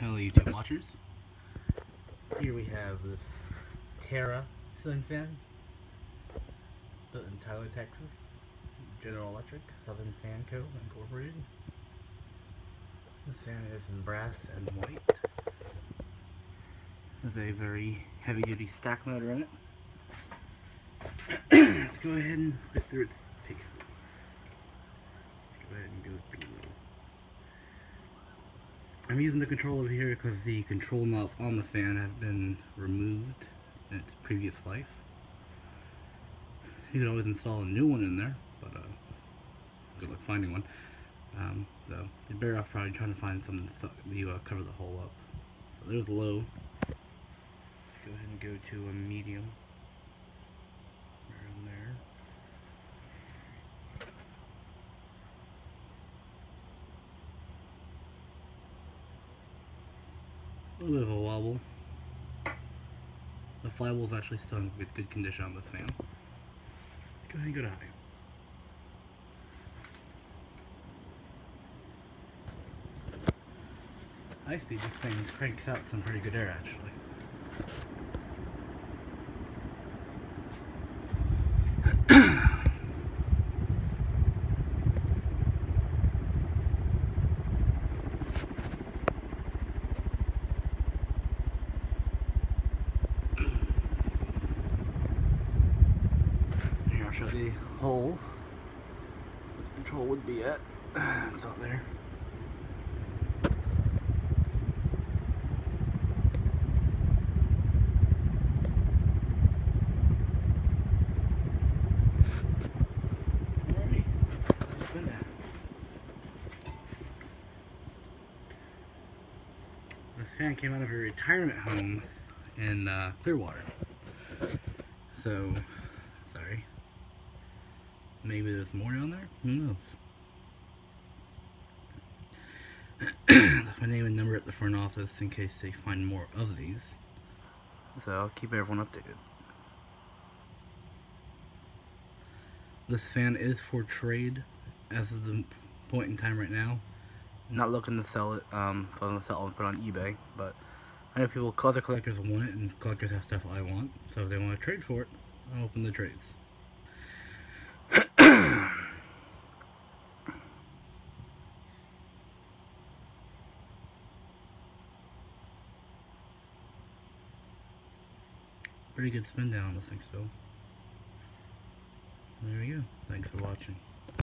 Hello YouTube watchers. Here we have this Tara ceiling fan built in Tyler, Texas. General Electric, Southern Fan Co. Incorporated. This fan is in brass and white. There's a very heavy duty stack motor in it. Let's go ahead and put it through its paces. Let's go ahead and go through I'm using the controller here because the control knob on the fan has been removed in its previous life. You can always install a new one in there, but uh, good luck finding one. Um, so you're better off probably trying to find something that you uh, cover the hole up. So there's low. Let's go ahead and go to a medium. Around there. A little bit of a wobble. The flywheel is actually still in good condition on this fan. Let's go ahead and go to high. High speed, this thing cranks out some pretty good air actually. I'll show the hole the control would be at. It's out there. This fan came out of a retirement home in uh, Clearwater. So. Maybe there's more down there? Who knows? My name and number at the front office in case they find more of these. So I'll keep everyone updated. This fan is for trade as of the point in time right now. Not looking to sell it, um, if I want to sell it, I'll put it on eBay, but I know people, other collectors want it, and collectors have stuff I want, so if they want to trade for it, I'll open the trades. Pretty good spin down on this thing still. There we go. Thanks for watching.